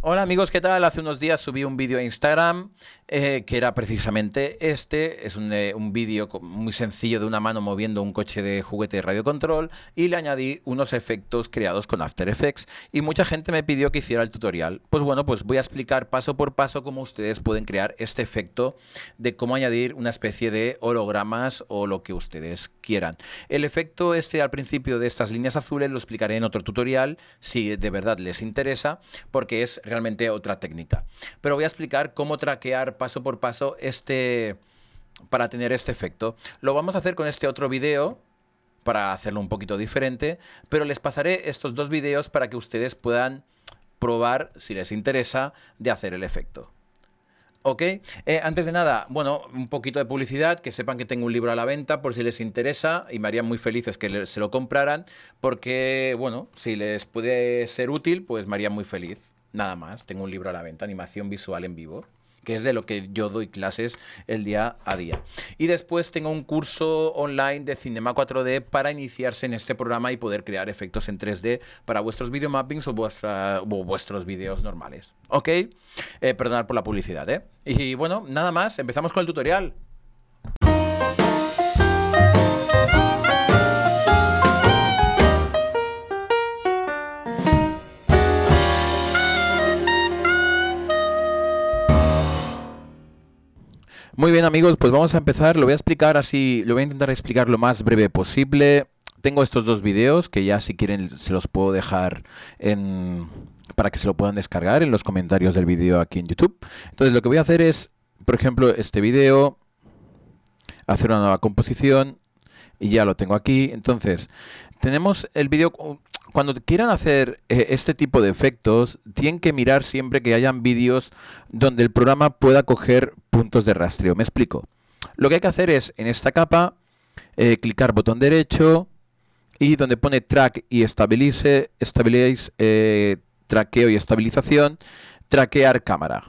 Hola amigos, ¿qué tal? Hace unos días subí un vídeo a Instagram eh, que era precisamente este. Es un, eh, un vídeo muy sencillo de una mano moviendo un coche de juguete de radiocontrol y le añadí unos efectos creados con After Effects y mucha gente me pidió que hiciera el tutorial. Pues bueno, pues voy a explicar paso por paso cómo ustedes pueden crear este efecto de cómo añadir una especie de hologramas o lo que ustedes quieran. El efecto este al principio de estas líneas azules lo explicaré en otro tutorial si de verdad les interesa porque es realmente otra técnica. Pero voy a explicar cómo traquear paso por paso este para tener este efecto. Lo vamos a hacer con este otro video para hacerlo un poquito diferente, pero les pasaré estos dos videos para que ustedes puedan probar, si les interesa, de hacer el efecto. Ok, eh, antes de nada, bueno, un poquito de publicidad, que sepan que tengo un libro a la venta por si les interesa y me harían muy felices que se lo compraran, porque, bueno, si les puede ser útil, pues me haría muy feliz. Nada más, tengo un libro a la venta, animación visual en vivo que es de lo que yo doy clases el día a día. Y después tengo un curso online de Cinema 4D para iniciarse en este programa y poder crear efectos en 3D para vuestros videomappings o, o vuestros vídeos normales. ¿Ok? Eh, perdonad por la publicidad, ¿eh? Y bueno, nada más, empezamos con el tutorial. Muy bien amigos, pues vamos a empezar. Lo voy a explicar así, lo voy a intentar explicar lo más breve posible. Tengo estos dos vídeos que ya si quieren se los puedo dejar en, para que se lo puedan descargar en los comentarios del vídeo aquí en YouTube. Entonces lo que voy a hacer es, por ejemplo, este vídeo, hacer una nueva composición y ya lo tengo aquí. Entonces, tenemos el vídeo cuando quieran hacer eh, este tipo de efectos, tienen que mirar siempre que hayan vídeos donde el programa pueda coger puntos de rastreo. Me explico. Lo que hay que hacer es, en esta capa, eh, clicar botón derecho y donde pone track y estabilice, estabilize, eh, traqueo y estabilización, traquear cámara.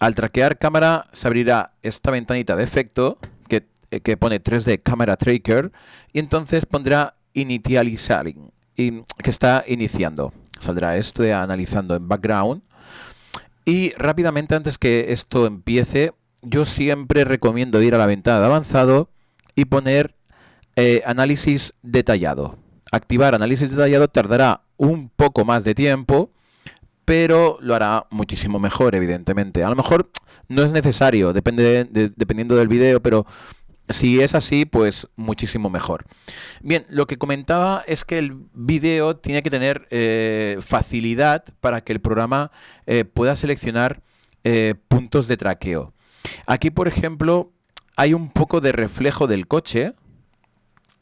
Al traquear cámara se abrirá esta ventanita de efecto que, que pone 3D Camera Tracker y entonces pondrá Initializing que está iniciando. Saldrá esto de analizando en background. Y rápidamente antes que esto empiece, yo siempre recomiendo ir a la ventana de avanzado y poner eh, análisis detallado. Activar análisis detallado tardará un poco más de tiempo, pero lo hará muchísimo mejor, evidentemente. A lo mejor no es necesario, depende dependiendo del vídeo, pero si es así, pues muchísimo mejor. Bien, lo que comentaba es que el vídeo tiene que tener eh, facilidad para que el programa eh, pueda seleccionar eh, puntos de traqueo. Aquí, por ejemplo, hay un poco de reflejo del coche.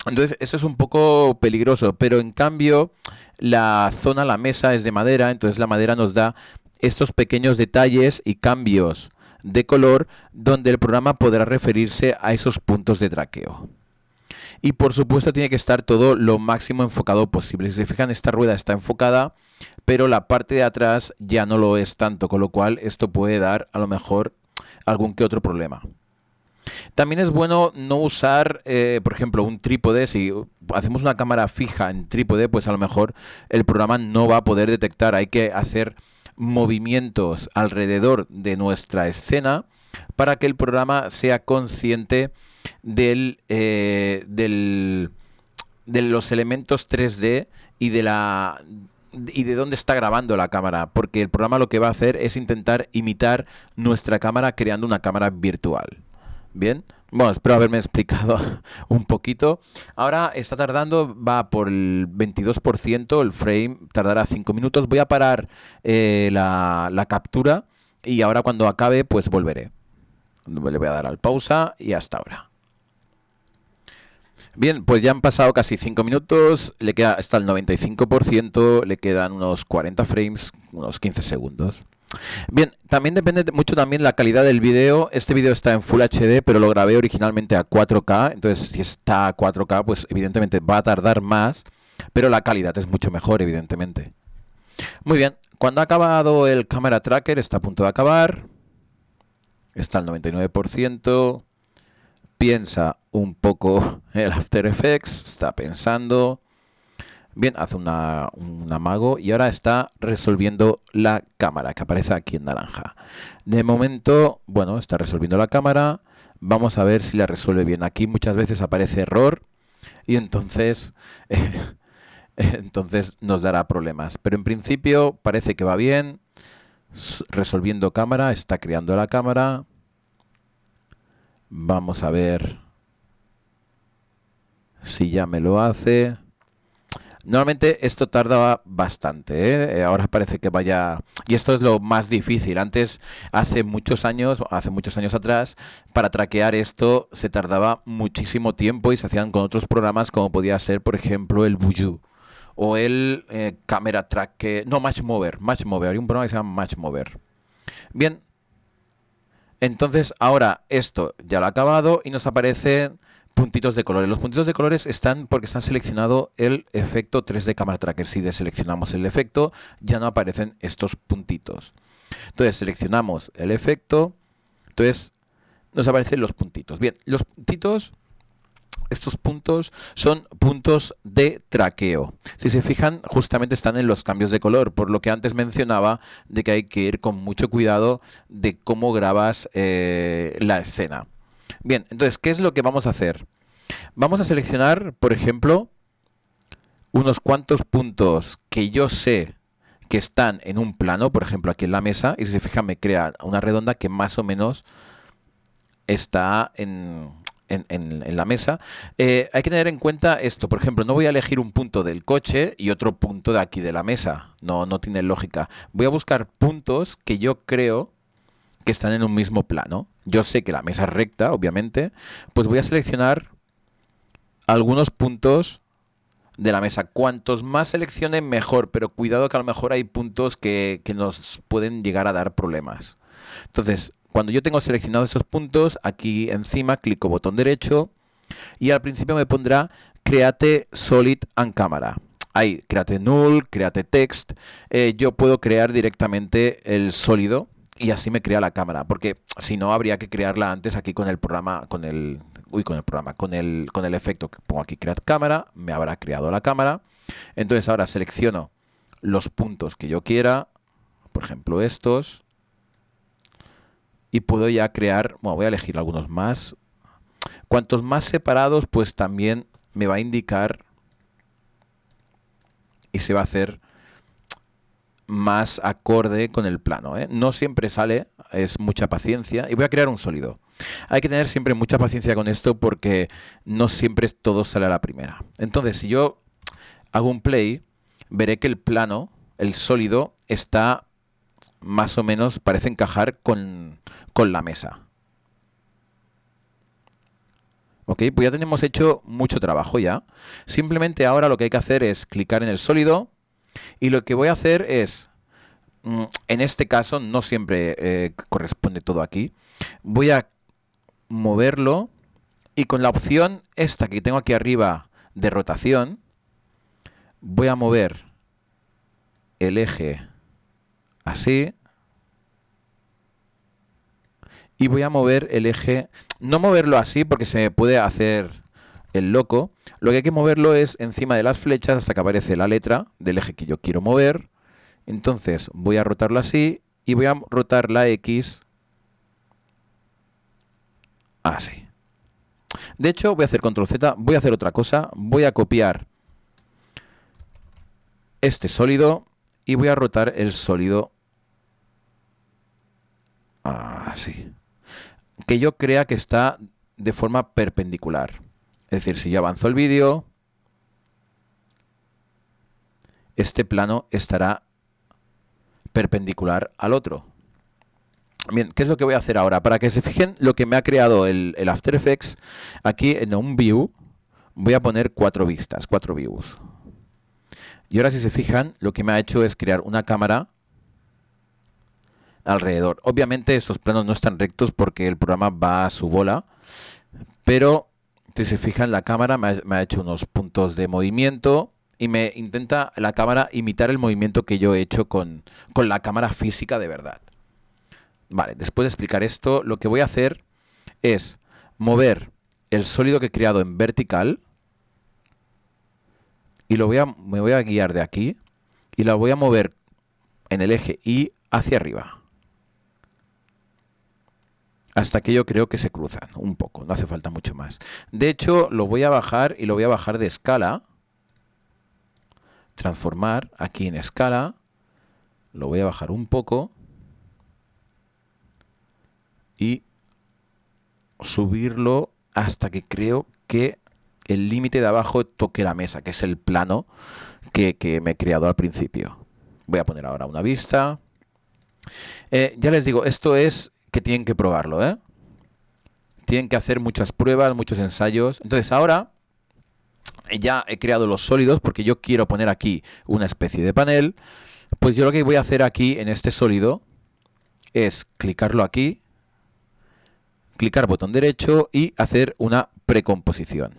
Entonces, eso es un poco peligroso, pero en cambio, la zona, la mesa es de madera, entonces la madera nos da estos pequeños detalles y cambios de color donde el programa podrá referirse a esos puntos de traqueo. Y por supuesto tiene que estar todo lo máximo enfocado posible. Si se fijan, esta rueda está enfocada, pero la parte de atrás ya no lo es tanto, con lo cual esto puede dar a lo mejor algún que otro problema. También es bueno no usar, eh, por ejemplo, un trípode. Si hacemos una cámara fija en trípode, pues a lo mejor el programa no va a poder detectar. Hay que hacer movimientos alrededor de nuestra escena para que el programa sea consciente del, eh, del, de los elementos 3D y de la y de dónde está grabando la cámara, porque el programa lo que va a hacer es intentar imitar nuestra cámara creando una cámara virtual. Bien, bueno, espero haberme explicado un poquito. Ahora está tardando, va por el 22%, el frame tardará 5 minutos. Voy a parar eh, la, la captura y ahora cuando acabe pues volveré. Le voy a dar al pausa y hasta ahora. Bien, pues ya han pasado casi 5 minutos, le queda hasta el 95%, le quedan unos 40 frames, unos 15 segundos. Bien, también depende mucho también la calidad del vídeo. Este vídeo está en Full HD, pero lo grabé originalmente a 4K. Entonces, si está a 4K, pues evidentemente va a tardar más, pero la calidad es mucho mejor, evidentemente. Muy bien, cuando ha acabado el Camera Tracker, está a punto de acabar. Está al 99%. Piensa un poco el After Effects, está pensando. Bien, hace una, un amago y ahora está resolviendo la cámara que aparece aquí en naranja. De momento, bueno, está resolviendo la cámara. Vamos a ver si la resuelve bien. Aquí muchas veces aparece error y entonces, entonces nos dará problemas. Pero en principio parece que va bien. Resolviendo cámara, está creando la cámara. Vamos a ver si ya me lo hace. Normalmente esto tardaba bastante, ¿eh? Eh, ahora parece que vaya... Y esto es lo más difícil. Antes, hace muchos años, hace muchos años atrás, para traquear esto se tardaba muchísimo tiempo y se hacían con otros programas como podía ser, por ejemplo, el Buju o el eh, Camera Track, no, Match Mover, Match Mover, hay un programa que se llama Match Mover. Bien, entonces ahora esto ya lo ha acabado y nos aparecen puntitos de colores. Los puntitos de colores están porque están seleccionado el efecto 3D Camera Tracker. Si deseleccionamos el efecto, ya no aparecen estos puntitos. Entonces seleccionamos el efecto, entonces nos aparecen los puntitos. Bien, los puntitos, estos puntos son puntos de traqueo. Si se fijan, justamente están en los cambios de color, por lo que antes mencionaba de que hay que ir con mucho cuidado de cómo grabas eh, la escena. Bien, entonces, ¿qué es lo que vamos a hacer? Vamos a seleccionar, por ejemplo, unos cuantos puntos que yo sé que están en un plano, por ejemplo, aquí en la mesa, y si se fijan me crea una redonda que más o menos está en, la mesa. Eh, hay que tener en cuenta esto, por ejemplo, no voy a elegir un punto del coche y otro punto de aquí de la mesa, no, no tiene lógica. Voy a buscar puntos que yo creo que están en un mismo plano. Yo sé que la mesa es recta, obviamente, pues voy a seleccionar algunos puntos de la mesa. Cuantos más seleccione, mejor, pero cuidado que a lo mejor hay puntos que, nos pueden llegar a dar problemas. Entonces, cuando yo tengo seleccionados esos puntos, aquí encima clico botón derecho y al principio me pondrá Create Solid and Camera. Ahí, Create Null, Create Text. Eh, yo puedo crear directamente el sólido y así me crea la cámara, porque si no habría que crearla antes aquí con el programa, con el, uy, con el programa, con el, con el efecto que pongo aquí crear cámara, me habrá creado la cámara. Entonces ahora selecciono los puntos que yo quiera, por ejemplo estos, y puedo ya crear, bueno, voy a elegir algunos más. Cuantos más separados, pues también me va a indicar y se va a hacer más acorde con el plano. ¿eh? No siempre sale, es mucha paciencia. Y voy a crear un sólido. Hay que tener siempre mucha paciencia con esto porque no siempre todo sale a la primera. Entonces, si yo hago un play, veré que el plano, el sólido, está más o menos, parece encajar con, con la mesa. Ok, pues ya tenemos hecho mucho trabajo ya. Simplemente ahora lo que hay que hacer es clicar en el sólido, y lo que voy a hacer es, mm, en este caso no siempre eh, corresponde todo aquí, voy a moverlo y con la opción esta que tengo aquí arriba de rotación, voy a mover el eje así y voy a mover el eje, no moverlo así porque se puede hacer el loco, lo que hay que moverlo es encima de las flechas hasta que aparece la letra del eje que yo quiero mover. Entonces voy a rotarlo así y voy a rotar la X así. De hecho, voy a hacer control Z, voy a hacer otra cosa, voy a copiar este sólido y voy a rotar el sólido así. Que yo crea que está de forma perpendicular. Es decir, si yo avanzo el vídeo, este plano estará perpendicular al otro. Bien, ¿qué es lo que voy a hacer ahora? Para que se fijen lo que me ha creado el, After Effects, aquí en un view voy a poner cuatro vistas, cuatro views. Y ahora si se fijan, lo que me ha hecho es crear una cámara alrededor. Obviamente estos planos no están rectos porque el programa va a su bola, pero si se fijan, la cámara me ha, hecho unos puntos de movimiento y me intenta la cámara imitar el movimiento que yo he hecho con, con la cámara física de verdad. Vale, después de explicar esto, lo que voy a hacer es mover el sólido que he creado en vertical y lo voy a, me voy a guiar de aquí y la voy a mover en el eje Y hacia arriba. Hasta que yo creo que se cruzan un poco, no hace falta mucho más. De hecho, lo voy a bajar y lo voy a bajar de escala. Transformar aquí en escala. Lo voy a bajar un poco. Y subirlo hasta que creo que el límite de abajo toque la mesa, que es el plano que, me he creado al principio. Voy a poner ahora una vista. Eh, ya les digo, esto es que tienen que probarlo, ¿eh? Tienen que hacer muchas pruebas, muchos ensayos. Entonces ahora ya he creado los sólidos porque yo quiero poner aquí una especie de panel. Pues yo lo que voy a hacer aquí en este sólido es clicarlo aquí, clicar botón derecho y hacer una precomposición.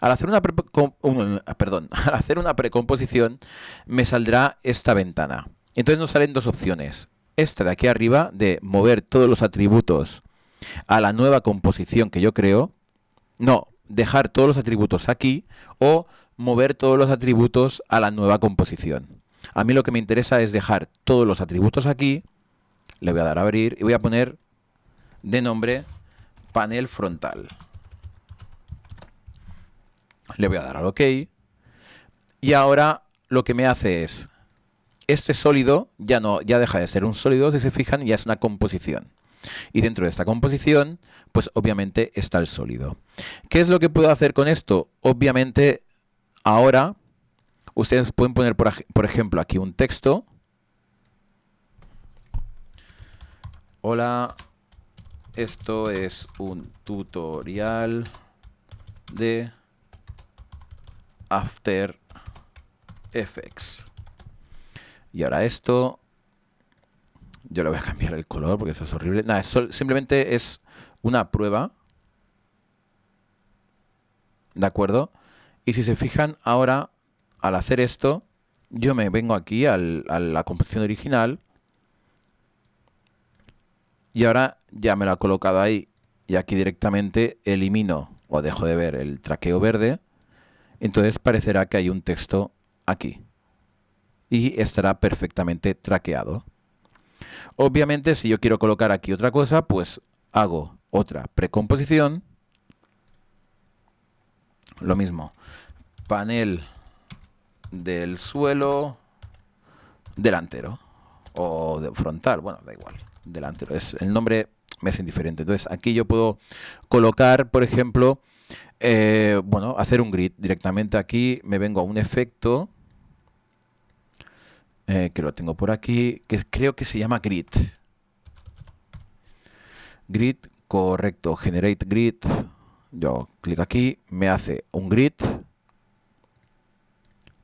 Al hacer una, perdón, al hacer una precomposición me saldrá esta ventana. Entonces nos salen dos opciones. Esta de aquí arriba de mover todos los atributos a la nueva composición que yo creo. No, dejar todos los atributos aquí o mover todos los atributos a la nueva composición. A mí lo que me interesa es dejar todos los atributos aquí. Le voy a dar a abrir y voy a poner de nombre panel frontal. Le voy a dar al OK. Y ahora lo que me hace es, este sólido ya, no, ya deja de ser un sólido, si se fijan, ya es una composición. Y dentro de esta composición, pues obviamente está el sólido. ¿Qué es lo que puedo hacer con esto? Obviamente, ahora ustedes pueden poner, por, por ejemplo, aquí un texto. Hola, esto es un tutorial de After Effects. Y ahora esto, yo le voy a cambiar el color porque eso es horrible. Nada, simplemente es una prueba. ¿De acuerdo? Y si se fijan, ahora, al hacer esto, yo me vengo aquí a la composición original. Y ahora ya me lo ha colocado ahí. Y aquí directamente elimino o dejo de ver el traqueo verde entonces parecerá que hay un texto aquí y estará perfectamente traqueado. Obviamente, si yo quiero colocar aquí otra cosa, pues hago otra precomposición. Lo mismo. Panel del suelo delantero o de frontal, bueno, da igual, delantero. Es el nombre me es indiferente. Entonces, aquí yo puedo colocar, por ejemplo, eh, bueno, hacer un grid directamente aquí, me vengo a un efecto, eh, que lo tengo por aquí, que creo que se llama grid. Grid, correcto, generate grid. Yo clic aquí, me hace un grid,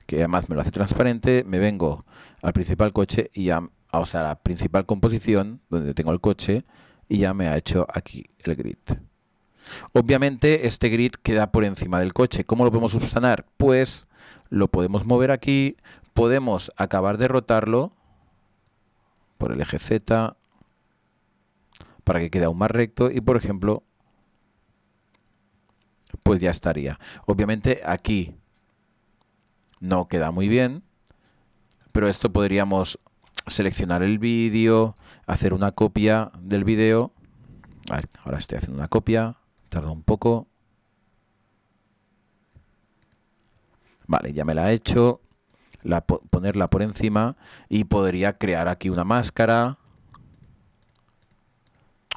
que además me lo hace transparente, me vengo al principal coche y ya, o sea, a la principal composición, donde tengo el coche, y ya me ha hecho aquí el grid. Obviamente este grid queda por encima del coche. ¿Cómo lo podemos subsanar? Pues lo podemos mover aquí, podemos acabar de rotarlo por el eje Z para que quede aún más recto y por ejemplo pues ya estaría. Obviamente aquí no queda muy bien, pero esto podríamos seleccionar el vídeo, hacer una copia del vídeo. ahora estoy haciendo una copia, Tarda un poco. Vale, ya me la he hecho. La, ponerla por encima y podría crear aquí una máscara.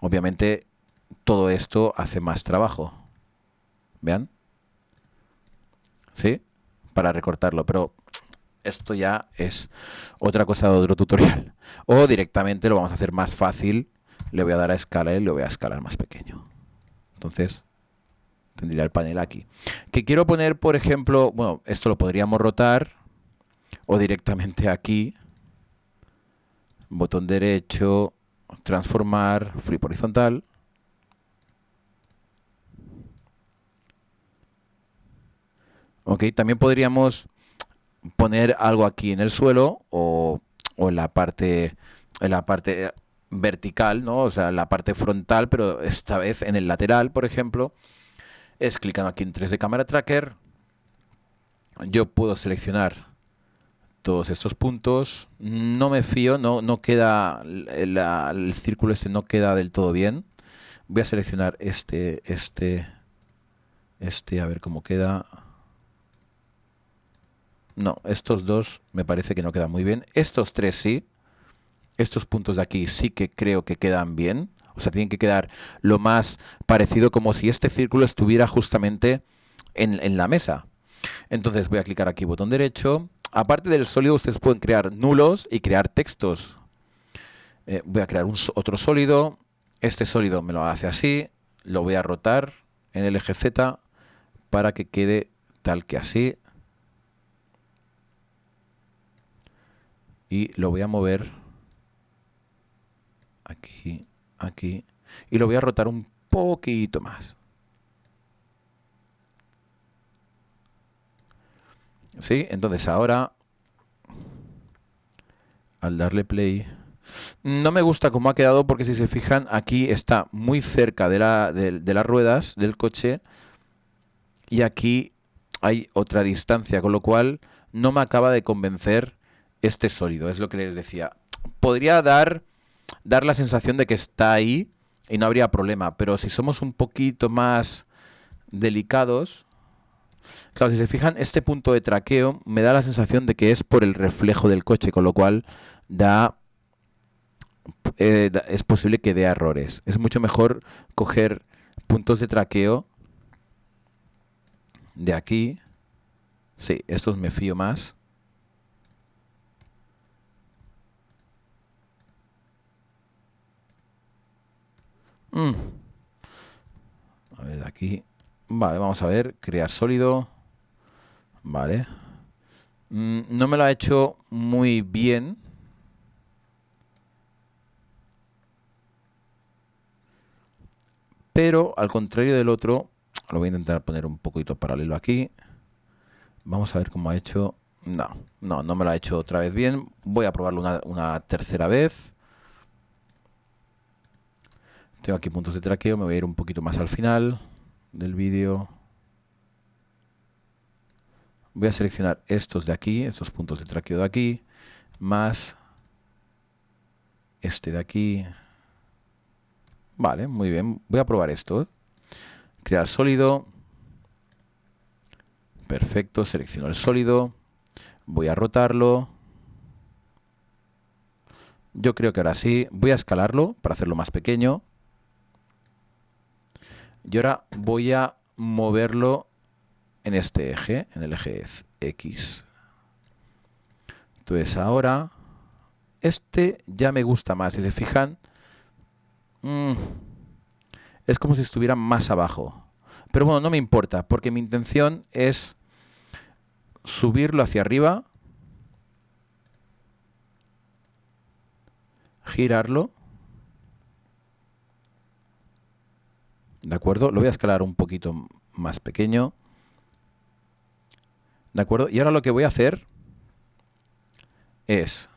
Obviamente todo esto hace más trabajo. ¿Vean? ¿Sí? Para recortarlo, pero esto ya es otra cosa de otro tutorial. O directamente lo vamos a hacer más fácil. Le voy a dar a escala y le voy a escalar más pequeño. Entonces, tendría el panel aquí. Que quiero poner, por ejemplo, bueno, esto lo podríamos rotar o directamente aquí. Botón derecho, transformar, flip horizontal. Ok, también podríamos poner algo aquí en el suelo o, o en la parte en la parte vertical, ¿no? O sea, la parte frontal, pero esta vez en el lateral, por ejemplo, es clicando aquí en 3D Camera Tracker yo puedo seleccionar todos estos puntos. No me fío, no, no queda, el, el círculo este no queda del todo bien. Voy a seleccionar este, este, este, a ver cómo queda. No, estos dos me parece que no quedan muy bien. Estos tres sí. Estos puntos de aquí sí que creo que quedan bien. O sea, tienen que quedar lo más parecido como si este círculo estuviera justamente en, en la mesa. Entonces voy a clicar aquí botón derecho. Aparte del sólido, ustedes pueden crear nulos y crear textos. Eh, voy a crear otro sólido. Este sólido me lo hace así. Lo voy a rotar en el eje Z para que quede tal que así. Y lo voy a mover aquí, aquí. Y lo voy a rotar un poquito más. ¿Sí? Entonces ahora, al darle play, no me gusta cómo ha quedado porque si se fijan aquí está muy cerca de, la, de, las ruedas del coche y aquí hay otra distancia, con lo cual no me acaba de convencer este sólido, es lo que les decía. Podría dar, dar la sensación de que está ahí y no habría problema, pero si somos un poquito más delicados, Claro, si se fijan, este punto de traqueo me da la sensación de que es por el reflejo del coche, con lo cual da, eh, es posible que dé errores. Es mucho mejor coger puntos de traqueo de aquí. Sí, estos me fío más. Mm. A ver, aquí. Vale, vamos a ver, crear sólido. Vale. Mm, no me lo ha hecho muy bien. Pero al contrario del otro, lo voy a intentar poner un poquito paralelo aquí. Vamos a ver cómo ha hecho. No, no, no me lo ha hecho otra vez bien. Voy a probarlo una, una tercera vez. Tengo aquí puntos de traqueo, me voy a ir un poquito más al final del vídeo voy a seleccionar estos de aquí, estos puntos de traqueo de aquí, más este de aquí. Vale, muy bien. Voy a probar esto. Crear sólido. Perfecto, selecciono el sólido. Voy a rotarlo. Yo creo que ahora sí. Voy a escalarlo para hacerlo más pequeño. Y ahora voy a moverlo en este eje, en el eje X. Entonces ahora, este ya me gusta más. Si se fijan, mm, es como si estuviera más abajo. Pero bueno, no me importa, porque mi intención es subirlo hacia arriba, girarlo ¿De acuerdo? Lo voy a escalar un poquito más pequeño. ¿De acuerdo? Y ahora lo que voy a hacer es...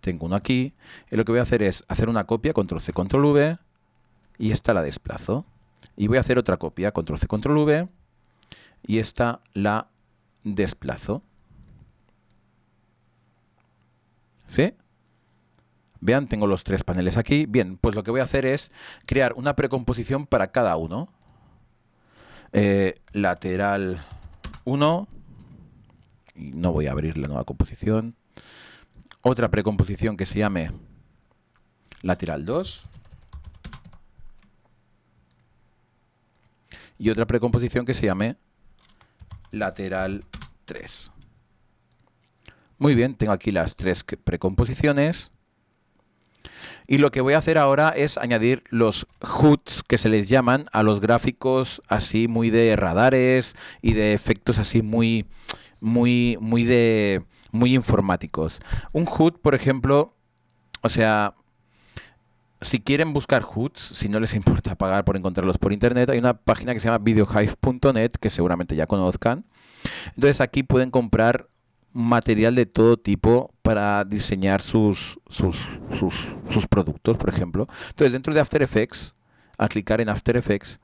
Tengo uno aquí. Y lo que voy a hacer es hacer una copia, control C, control V. Y esta la desplazo. Y voy a hacer otra copia, control C, control V. Y esta la desplazo. ¿Sí? Vean, tengo los tres paneles aquí. Bien, pues lo que voy a hacer es crear una precomposición para cada uno. Eh, lateral 1. Y no voy a abrir la nueva composición. Otra precomposición que se llame lateral 2. Y otra precomposición que se llame lateral 3. Muy bien, tengo aquí las tres precomposiciones. Y lo que voy a hacer ahora es añadir los HUDs que se les llaman a los gráficos así muy de radares y de efectos así muy muy muy de muy informáticos. Un HUD, por ejemplo, o sea, si quieren buscar HUDs, si no les importa pagar por encontrarlos por internet, hay una página que se llama videohive.net que seguramente ya conozcan. Entonces aquí pueden comprar material de todo tipo para diseñar sus, sus, sus, productos, por ejemplo. Entonces, dentro de After Effects, al clicar en After Effects,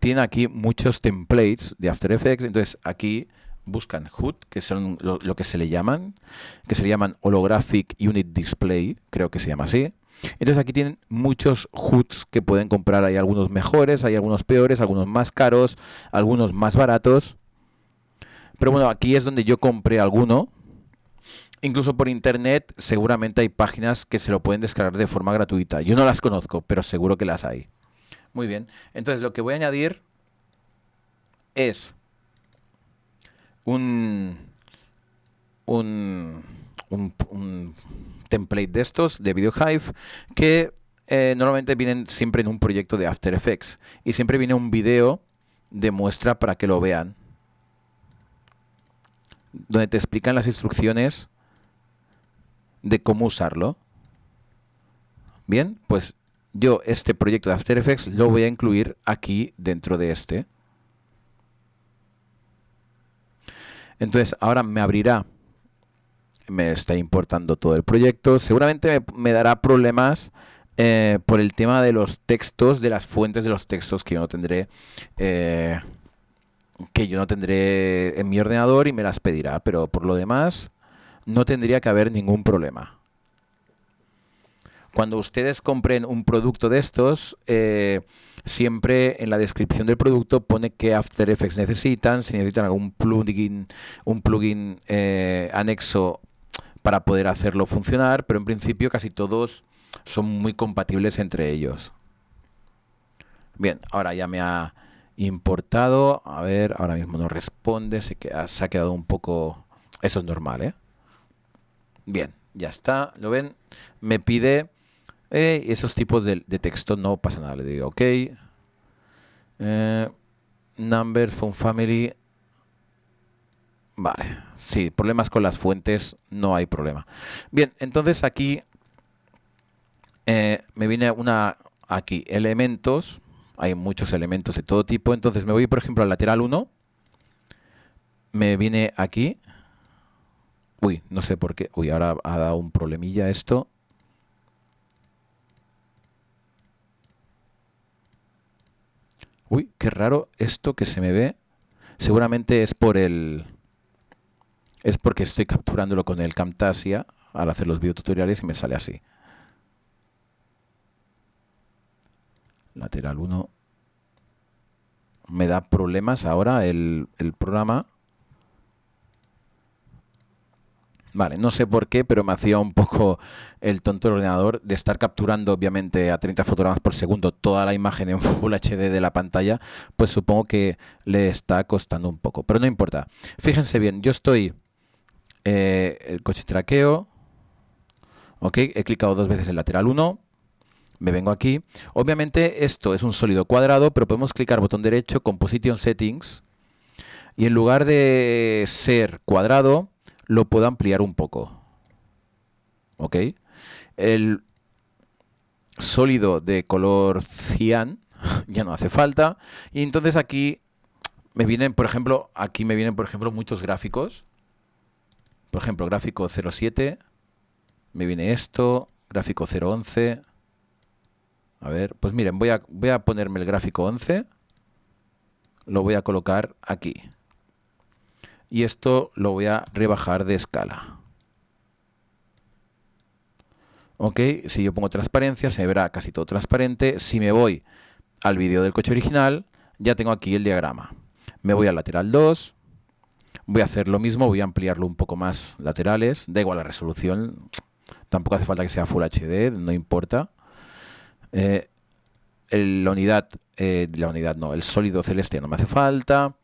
tienen aquí muchos templates de After Effects. Entonces aquí buscan HUD, que son lo, que se le llaman, que se le llaman Holographic Unit Display, creo que se llama así. Entonces aquí tienen muchos HUDs que pueden comprar. Hay algunos mejores, hay algunos peores, algunos más caros, algunos más baratos. Pero bueno, aquí es donde yo compré alguno. Incluso por internet seguramente hay páginas que se lo pueden descargar de forma gratuita. Yo no las conozco, pero seguro que las hay. Muy bien. Entonces lo que voy a añadir es un, un, un, template de estos de VideoHive que eh, normalmente vienen siempre en un proyecto de After Effects y siempre viene un video de muestra para que lo vean donde te explican las instrucciones de cómo usarlo. Bien, pues yo este proyecto de After Effects lo voy a incluir aquí dentro de este. Entonces ahora me abrirá, me está importando todo el proyecto, seguramente me, dará problemas eh, por el tema de los textos, de las fuentes de los textos que yo no tendré, eh, que yo no tendré en mi ordenador y me las pedirá, pero por lo demás no tendría que haber ningún problema. Cuando ustedes compren un producto de estos, eh, siempre en la descripción del producto pone qué After Effects necesitan, si necesitan algún plugin, un plugin eh, anexo para poder hacerlo funcionar, pero en principio casi todos son muy compatibles entre ellos. Bien, ahora ya me ha importado. A ver, ahora mismo no responde, se, se ha quedado un poco... Eso es normal, ¿eh? Bien, ya está. ¿Lo ven? Me pide esos tipos de, texto no pasa nada. Le digo, ok. Eh, number, phone family. Vale, sí, problemas con las fuentes, no hay problema. Bien, entonces aquí eh, me viene una, aquí, elementos, hay muchos elementos de todo tipo, entonces me voy, por ejemplo, al lateral 1, me viene aquí, uy, no sé por qué, uy, ahora ha dado un problemilla esto, Uy, qué raro esto que se me ve. Seguramente es por el... Es porque estoy capturándolo con el Camtasia al hacer los videotutoriales y me sale así. Lateral 1. Me da problemas ahora el, el programa. Vale, no sé por qué, pero me hacía un poco el tonto el ordenador de estar capturando obviamente a 30 fotogramas por segundo toda la imagen en Full HD de la pantalla, pues supongo que le está costando un poco, pero no importa. Fíjense bien, yo estoy eh, el coche traqueo, ok, he clicado dos veces en lateral 1, me vengo aquí. Obviamente esto es un sólido cuadrado, pero podemos clicar botón derecho, Composition Settings, y en lugar de ser cuadrado, lo puedo ampliar un poco. ¿Ok? El sólido de color cian ya no hace falta. Y entonces aquí me vienen, por ejemplo, aquí me vienen, por ejemplo, muchos gráficos. Por ejemplo, gráfico 07. Me viene esto. Gráfico 011. A ver, pues miren, voy a, voy a ponerme el gráfico 11. Lo voy a colocar aquí y esto lo voy a rebajar de escala. Ok, si yo pongo transparencia se verá casi todo transparente. Si me voy al vídeo del coche original, ya tengo aquí el diagrama. Me voy al lateral 2, voy a hacer lo mismo, voy a ampliarlo un poco más laterales, da igual la resolución, tampoco hace falta que sea Full HD, no importa. Eh, la unidad, eh, la unidad no, el sólido celeste no me hace falta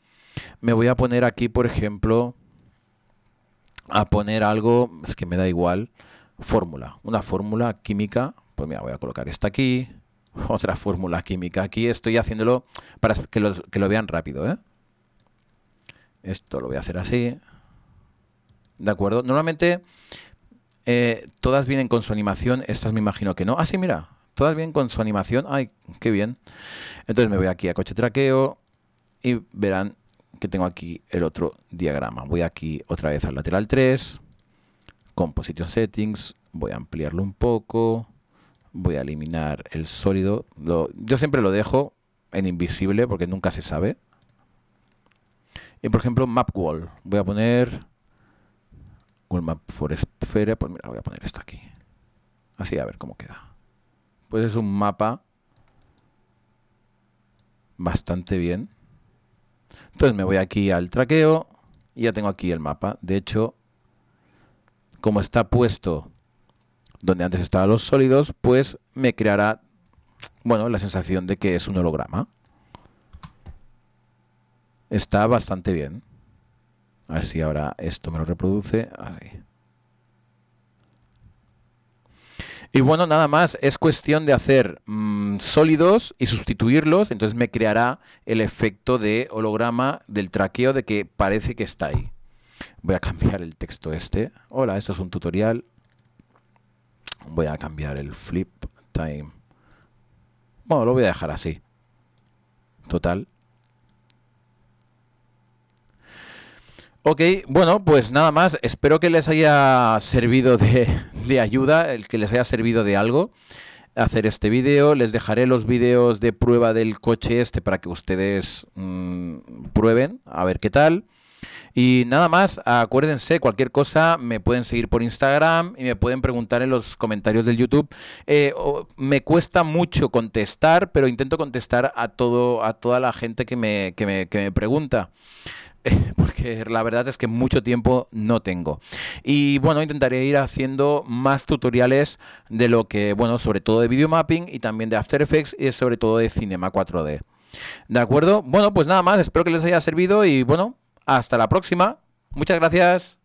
me voy a poner aquí, por ejemplo, a poner algo, es que me da igual, fórmula, una fórmula química, pues mira, voy a colocar esta aquí, otra fórmula química aquí, estoy haciéndolo para que lo, que lo vean rápido, ¿eh? Esto lo voy a hacer así, ¿de acuerdo? Normalmente eh, todas vienen con su animación, estas me imagino que no. Ah, mira, todas vienen con su animación, ay, qué bien. Entonces me voy aquí a coche traqueo y verán que tengo aquí el otro diagrama. Voy aquí otra vez al lateral 3, Composition Settings, voy a ampliarlo un poco, voy a eliminar el sólido. yo siempre lo dejo en invisible porque nunca se sabe. Y por ejemplo, map wall. Voy a poner Google Map for Sphere. Pues mira, voy a poner esto aquí. Así a ver cómo queda. Pues es un mapa bastante bien. Entonces me voy aquí al traqueo y ya tengo aquí el mapa. De hecho, como está puesto donde antes estaban los sólidos, pues me creará, bueno, la sensación de que es un holograma. Está bastante bien. A ver si ahora esto me lo reproduce. Así. Y bueno, nada más, es cuestión de hacer mm, sólidos y sustituirlos, entonces me creará el efecto de holograma del traqueo de que parece que está ahí. Voy a cambiar el texto este. Hola, esto es un tutorial. Voy a cambiar el flip time. Bueno, lo voy a dejar así. Total. Ok, bueno, pues nada más. Espero que les haya servido de, ayuda, el que les haya servido de algo hacer este vídeo. Les dejaré los vídeos de prueba del coche este para que ustedes mm, prueben, a ver qué tal. Y nada más, acuérdense, cualquier cosa me pueden seguir por Instagram y me pueden preguntar en los comentarios del YouTube. Eh, me cuesta mucho contestar, pero intento contestar a todo, a toda la gente que me, que me, que me pregunta. porque la verdad es que mucho tiempo no tengo. Y bueno, intentaré ir haciendo más tutoriales de lo que, bueno, sobre todo de videomapping y también de After Effects y sobre todo de Cinema 4D. ¿De acuerdo? Bueno, pues nada más, espero que les haya servido y bueno, hasta la próxima. Muchas gracias.